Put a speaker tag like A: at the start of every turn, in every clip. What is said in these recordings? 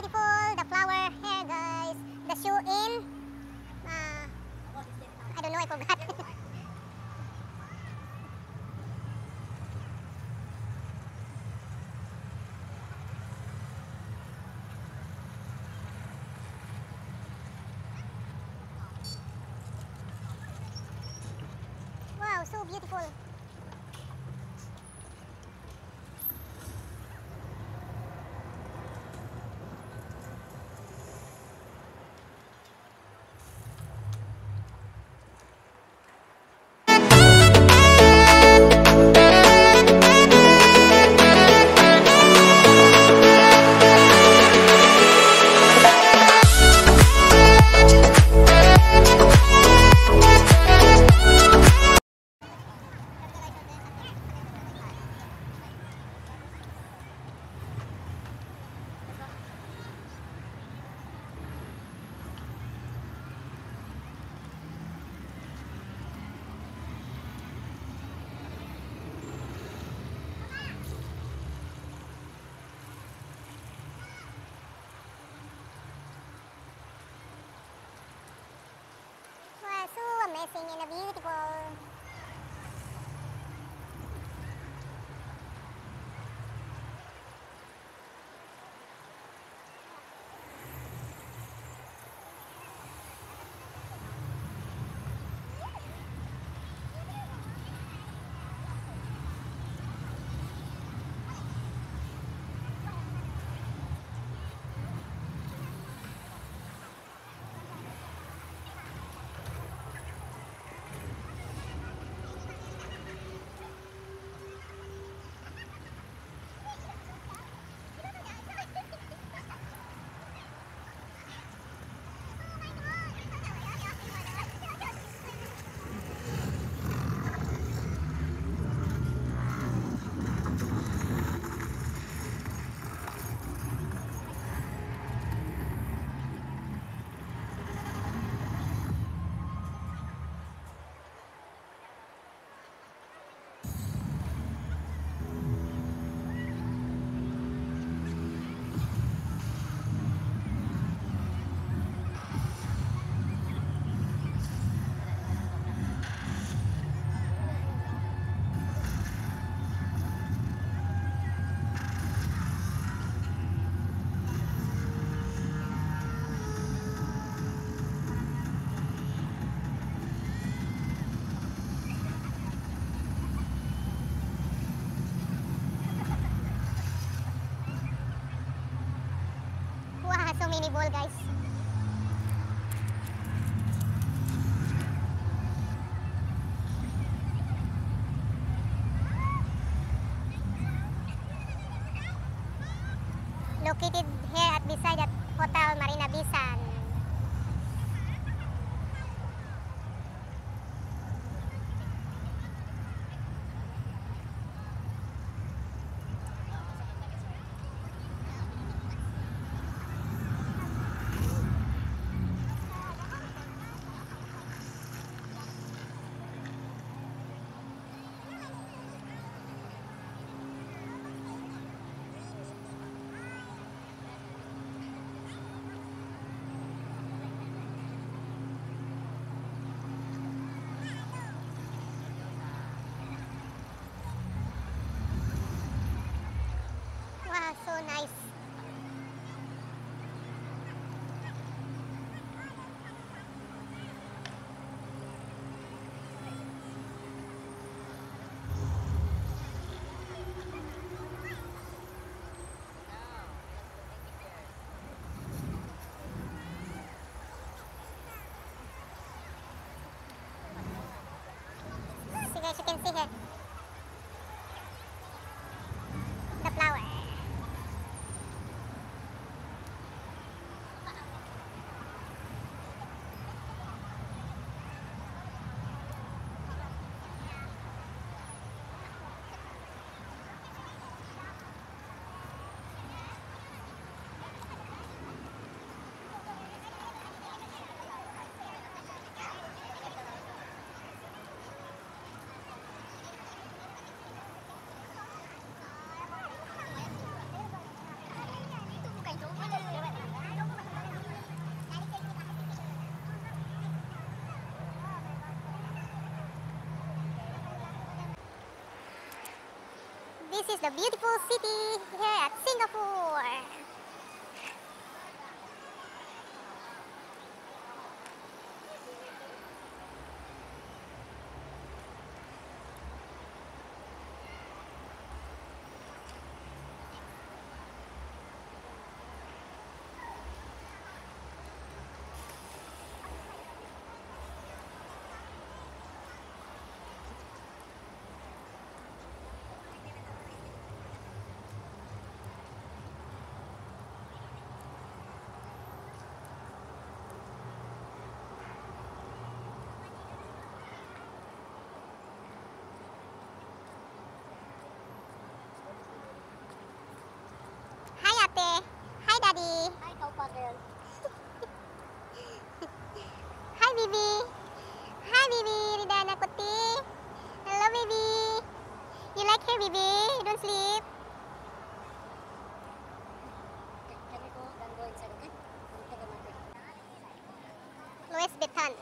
A: beautiful. The flower here, guys. The shoe in. Uh, I don't know. I forgot. wow, so beautiful. Amazing and beautiful. Many ball, guys. Located here at beside at Hotel Marina Bisan. So nice. So guys, you can see here This is the beautiful city here at Singapore. Hi ate. Hi daddy.
B: Hi, Kaupa girl.
A: Hi baby. Hi baby. Ridana Kuti. Hello baby. You like here baby? You don't sleep?
B: Can we go? Can go inside, okay? I'll take a market.
A: Louis Vuitton.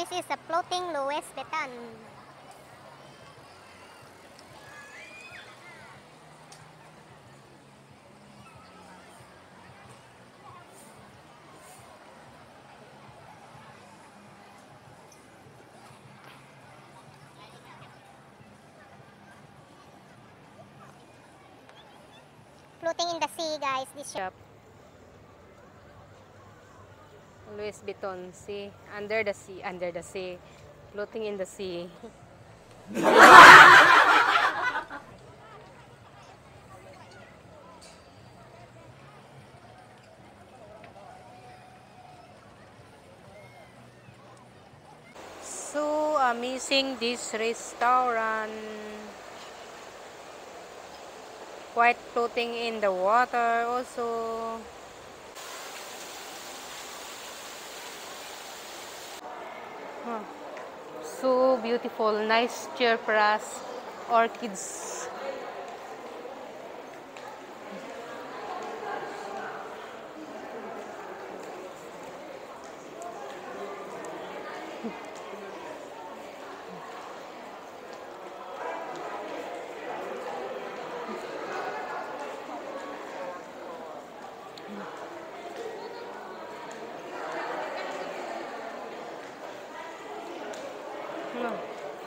A: This is a floating Louis Vuitton. Floating in the sea, guys. This ship.
C: shop. Louis Vuitton, see? Under the sea, under the sea. Floating in the sea. so amazing this restaurant. Quite floating in the water also. So beautiful, nice chair for us, orchids.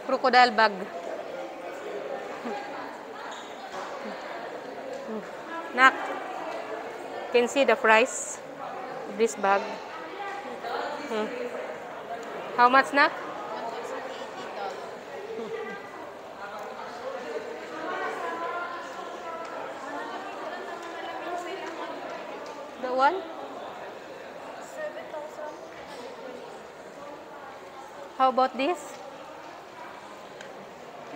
C: Crocodile bag. Nak, can see the price of this bag. Hmm. How much, Nak? The one? How about this?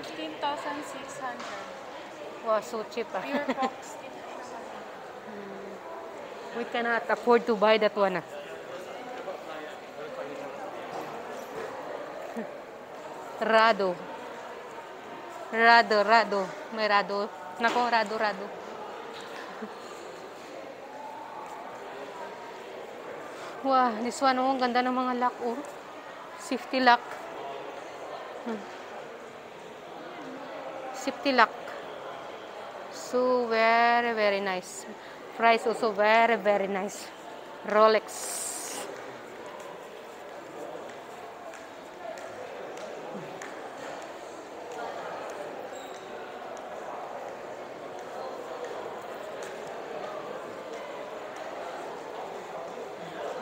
D: 15,600.
C: Wow, so cheap. ah.
D: Pure box.
C: We cannot afford to buy that one. ah. Rado. Rado, Rado. May Rado. Nako, Rado, Rado. Wow, this one oh, ang ganda ng mga lock oh. Safety lock. Hmm. Safety lock. So very very nice. Price also very very nice. Rolex.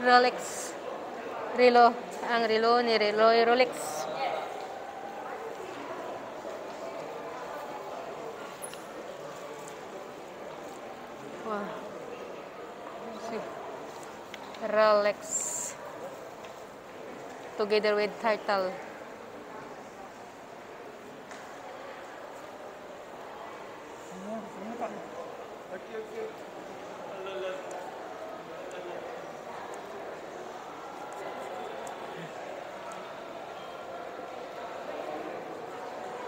C: Rolex. Relo. Ang relo ni Relo Rolex. Rolex. Together with turtle.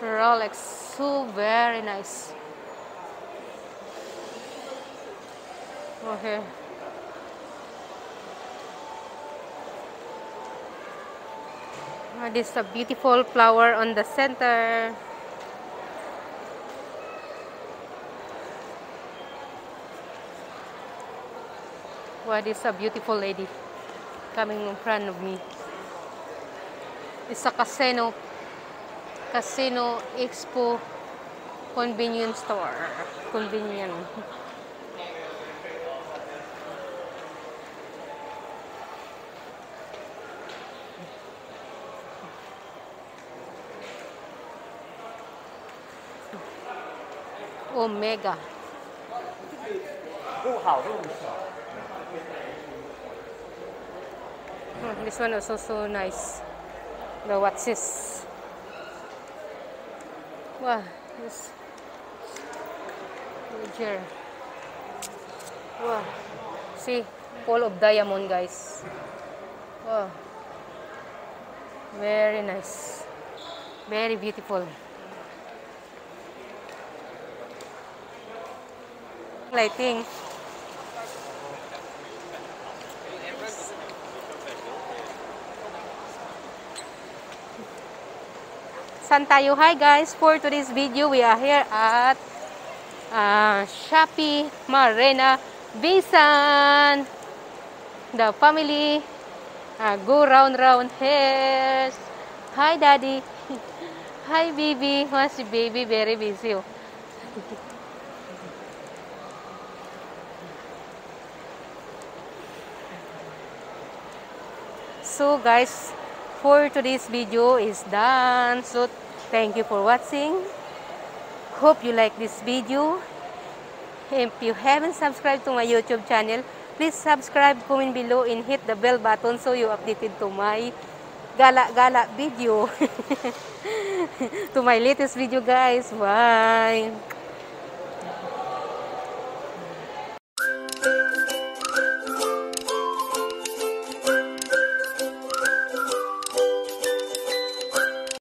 C: Rolex, so very nice. Okay. Ah, This is a beautiful flower on the center. This is a beautiful lady coming in front of me. It's a casino Casino Expo convenience store. Convenient. Omega. Oh, this one also nice. The watches. Wow, this Roger. Wow. See, full of diamond, guys. Wow. Very nice. Very beautiful. Lighting. Saan tayo? Hi guys! For today's video, we are here at uh, Shopee Marina Bisan. The family uh, go round round here. Hi daddy! Hi baby! Si baby very busy. So guys, for today's video is done. So thank you for watching. Hope you like this video. If you haven't subscribed to my YouTube channel, please subscribe, comment below, and hit the bell button so you updated to my gala-gala video. to my latest video guys. Bye!